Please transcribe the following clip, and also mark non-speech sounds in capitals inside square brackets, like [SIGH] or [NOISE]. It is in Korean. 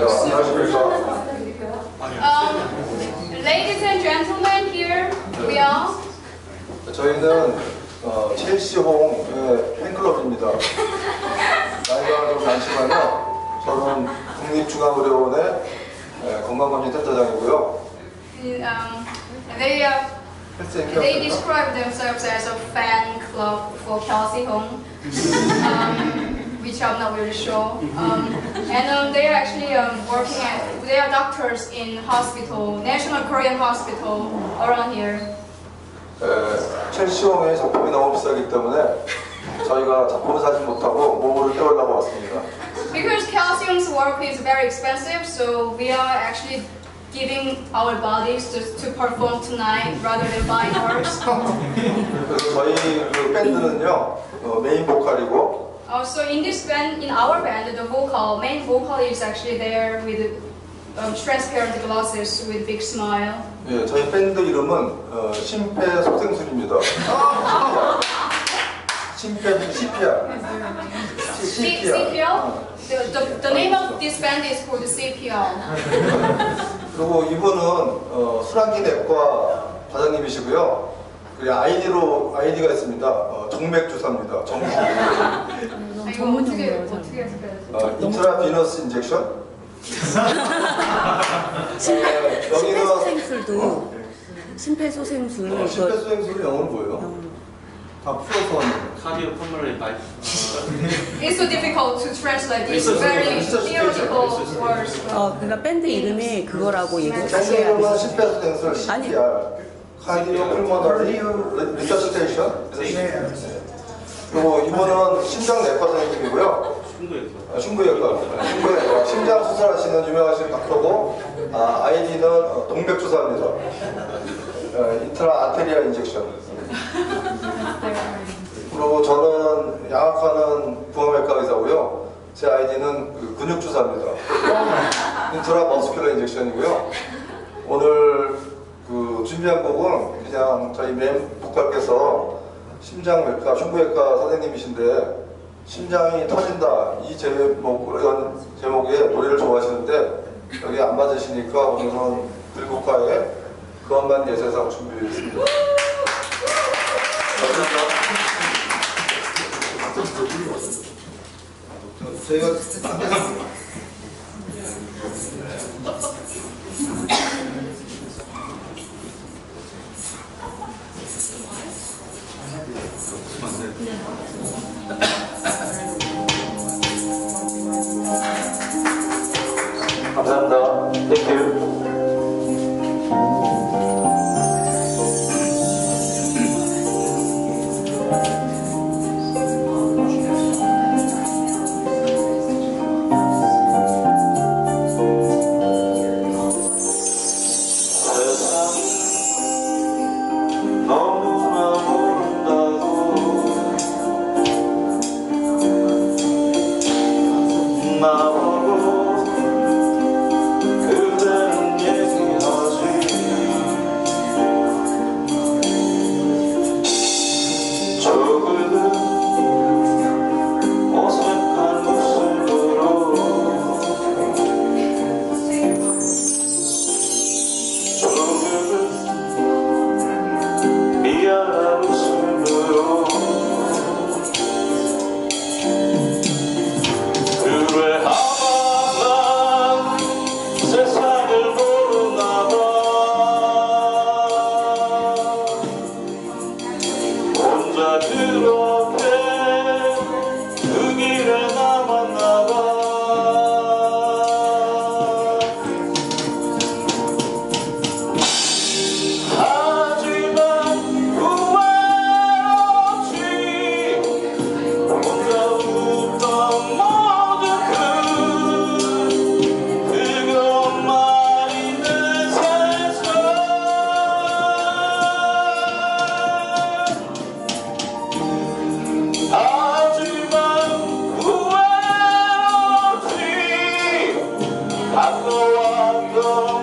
네. Um, ladies and gentlemen, here we are. 저희는 어, 첼시 홍의 팬클럽입니다. 나이가 좀 많지만요. 저는 국립중앙의료원의 에, 건강검진센터장이고요. Um, they uh, 앤 they describe themselves as a fan club for Kelsey Hong, um, which I'm not really sure. [LAUGHS] Um, and um, they are actually um, working at they are doctors in hospital, National Korean Hospital around here. 에, 첼시홍의 작품이 너무 비싸기 때문에 저희가 작품을 사지 못하고 몸으로 때우려고 왔습니다. Because Calcium's work is very expensive, so we are actually giving our bodies to, to perform tonight rather than buying ours. 그래서 [LAUGHS] 저희 그 밴드는요 어, 메인 보컬이고 Also, in this band, in our band, the vocal, main vocal is actually there with um, transparent glasses with big smile. 예, 저희 밴드 이름은 어, 심폐소생술입니다. 심폐 CPR. C- CPR? The, the, the name of this band is called CPR. 그리고 이분은 어, 술안기 내과 과장님이시고요. 그리고 아이디로 아이디가 있습니다. 어, 정맥 주사입니다. 정맥. 아, 이거 어떻게, 어떻게? 어, intravenous injection. 어, 여기는 심폐소생술도 심폐소생술 어, 심폐소생술은 영어로 뭐예요? 다 풀어서 하는 거. cardiopulmonary bypass. It's so difficult to translate these very theoretical words. 어 그러니까 밴드 이름이 그거라고 얘기하셔야 이름은 돼요. 심폐소생술 아니. Cardiopulmonary resuscitation. 그리고 이분은 심장내과 선생님이고요. 아, 흉부외과, 흉부외과, 심장 수술하시는 유명하신 닥터고, 아, 아이디는 어, 동맥 주사입니다. 어, intra-arterial injection. 그리고 저는 양악하는 구강외과 의사고요. 제 아이디는 그 근육 주사입니다. Intramuscular injection이고요. 오늘 그 준비한 곡은 그냥 저희 멤 보컬께서 심장외과, 흉부외과 선생님이신데 심장이 터진다 이 제목 이런 제목의 노래를 좋아하시는데 여기 안 맞으시니까 오늘은 들국화의 그것만이 내 세상 준비했습니다. 저희가 감사합니다. I know I know.